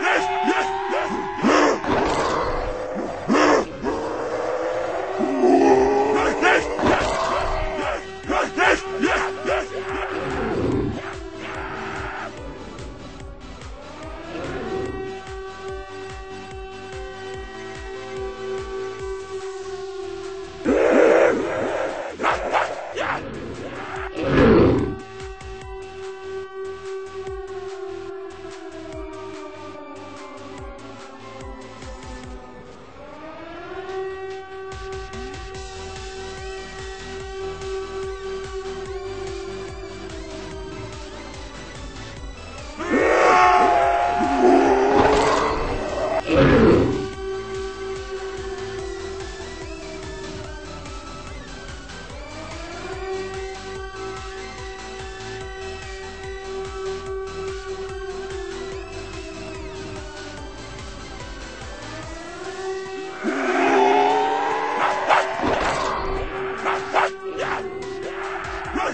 yes, yes.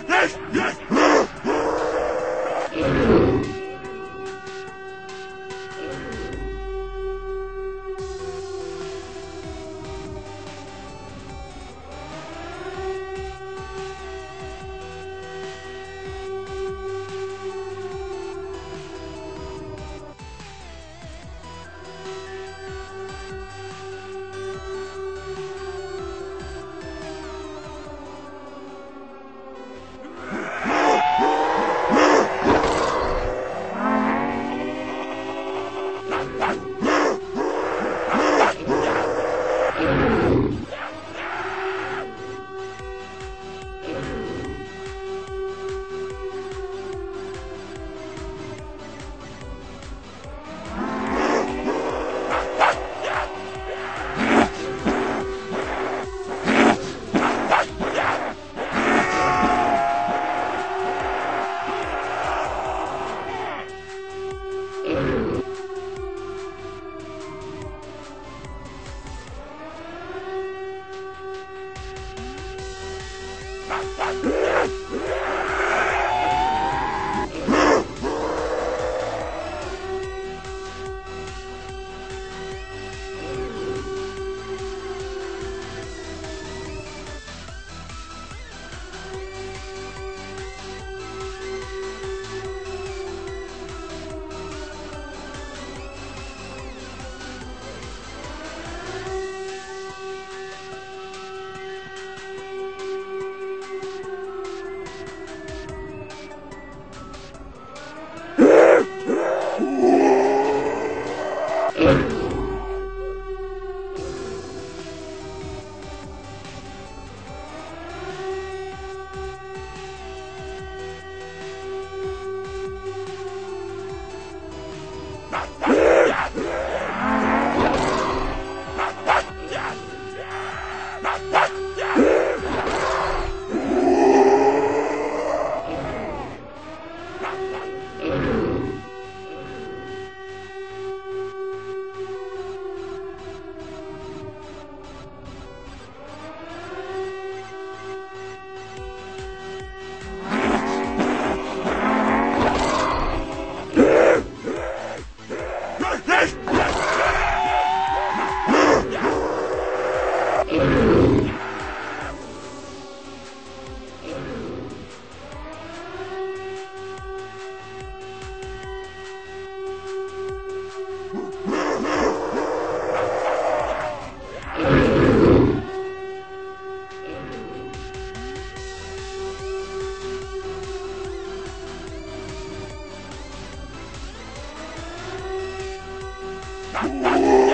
yes, yes. Música